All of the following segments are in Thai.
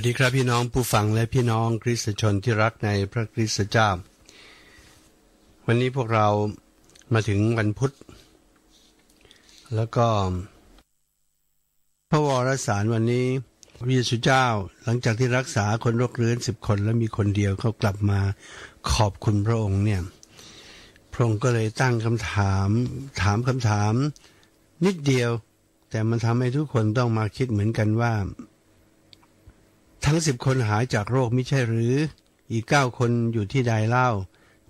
วัสดีครับพี่น้องผู้ฟังและพี่น้องคริสตชนที่รักในพระคริสตเจ้า วันนี้พวกเรามาถึงวันพุธ แล้วก็ พระวรสารวันนี้พระเยซูเจ้าหลังจากที่รักษาคนโรคเรื้อนสิบคนแล้วมีคนเดียวเขากลับมาขอบคุณพระองค์เนี่ยพระองค์ก็เลยตั้งคำถามถามคำถามนิดเดียว แต่มันทำให้ทุกคนต้องมาคิดเหมือนกันว่า ทั้งสิบคนหายจากโรคไม่ใช่หรือ อีกเก้าคนอยู่ที่ใดเล่า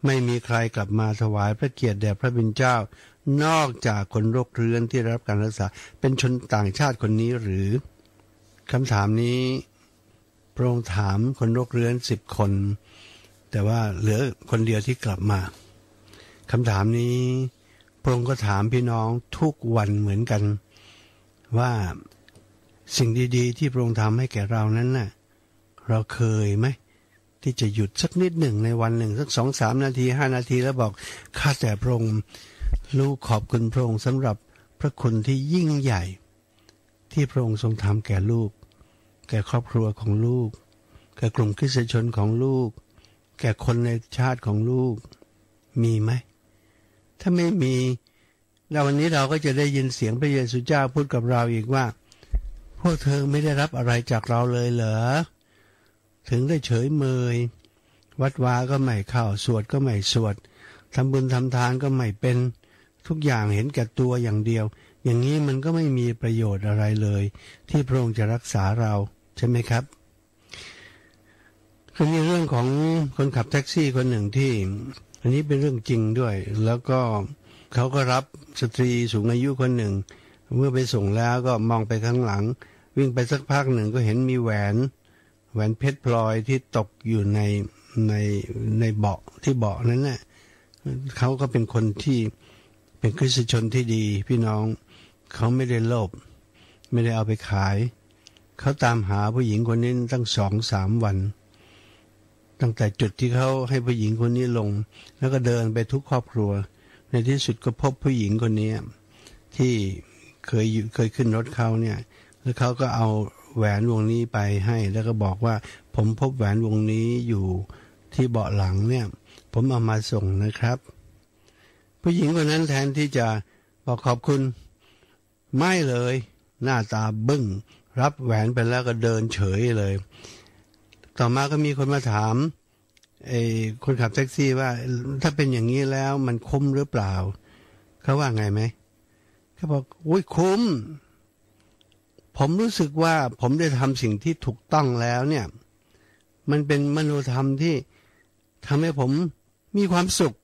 ไม่มีใครกลับมาถวายพระเกียรติแด่พระบิณเจ้า นอกจากคนโรคเรื้อนที่รับการรักษา เป็นชนต่างชาติคนนี้หรือคำถามนี้พระองค์ถามคนโรคเรื้อนสิบคน แต่ว่าเหลือคนเดียวที่กลับมาคำถามนี้พระองค์ก็ถามพี่น้องทุกวันเหมือนกัน ว่าสิ่งดี ๆ ที่พระองค์ทำให้แก่เรานั้นน่ะ เราเคยไหมที่จะหยุดสักนิดหนึ่งในวันหนึ่งสักสองสามนาทีห้านาทีแล้วบอกข้าแต่พระองค์ลูกขอบคุณพระองค์สำหรับพระคุณที่ยิ่งใหญ่ ที่พระองค์ทรงทำแก่ลูก แก่ครอบครัวของลูก แก่กลุ่มคริสตชนของลูก แก่คนในชาติของลูก มีไหม ถ้าไม่มีแล้ววันนี้เราก็จะได้ยินเสียงพระเยซูเจ้าพูดกับเราอีกว่า พวกเธอไม่ได้รับอะไรจากเราเลยเหรอ ถึงได้เฉยเมย วัดวาก็ไม่เข้าสวดก็ไม่สวดทำบุญทำทานก็ไม่เป็นทุกอย่างเห็นแก่ตัวอย่างเดียว อย่างนี้มันก็ไม่มีประโยชน์อะไรเลย ที่พระองค์จะรักษาเราใช่ไหมครับคือมีเรื่องของคนขับแท็กซี่คนหนึ่งที่ อันนี้เป็นเรื่องจริงด้วย แล้วก็เขาก็รับสตรีสูงอายุคนหนึ่ง เมื่อไปส่งแล้วก็มองไปข้างหลัง วิ่งไปสักพักหนึ่งก็เห็นมีแหวน หวนเพชรพลอยที่ตกอยู่ในในในเบาะที่เบาะนั้นนะ่ะเขาก็เป็นคนที่เป็นคริสตชนที่ดีพี่น้องเขาไม่ได้โลภไม่ได้เอาไปขาย เขาตามหาผู้หญิงคนนี้ตั้งสองสามวัน ตั้งแต่จุดที่เขาให้ผู้หญิงคนนี้ลง แล้วก็เดินไปทุกครอบครัว ในที่สุดก็พบผู้หญิงคนนี้ที่เคยเคยขึ้นรถเขาเนี่ย แล้วเขาก็เอา แหวนวงนี้ไปให้ แล้วก็บอกว่า ผมพบแหวนวงนี้อยู่ที่เบาะหลังเนี่ย ผมเอามาส่งนะครับ ผู้หญิงคนนั้นแทนที่จะบอกขอบคุณ ไม่เลย หน้าตาบึ้ง รับแหวนไปแล้วก็เดินเฉยเลย ต่อมาก็มีคนมาถามไอ้คนขับแท็กซี่ว่า ถ้าเป็นอย่างนี้แล้วมันคุ้มหรือเปล่า เขาว่าไงไหมเขาบอกอุ้ยคุ้ม ผมรู้สึกว่าผมได้ทำสิ่งที่ถูกต้องแล้วเนี่ย มันเป็นมโนธรรมที่ทำให้ผมมีความสุข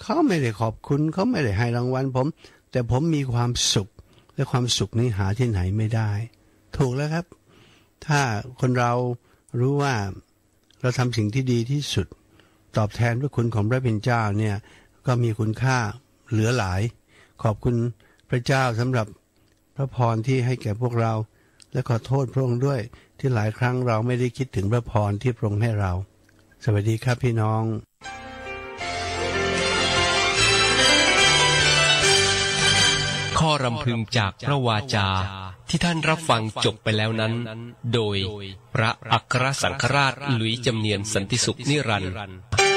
เขาไม่ได้ขอบคุณ เขาไม่ได้ให้รางวัลผม แต่ผมมีความสุข และความสุขนี้หาที่ไหนไม่ได้ ถูกแล้วครับ ถ้าคนเรารู้ว่าเราทำสิ่งที่ดีที่สุด ตอบแทนพระคุณของพระเป็นเจ้าเนี่ยก็มีคุณค่าเหลือหลาย ขอบคุณพระเจ้าสำหรับ ระพรที่ให้แก่พวกเรา และขอโทษพระองค์ด้วยที่หลายครั้งเราไม่ได้คิดถึงพระพรที่พระองค์ให้เรา สวัสดีครับพี่น้องข้อรำพึงจากพระวาจาที่ท่านรับฟังจบไปแล้วนั้น โดยพระอัครสังฆราชหลุยจำเนียนสันติสุขนิรันดร์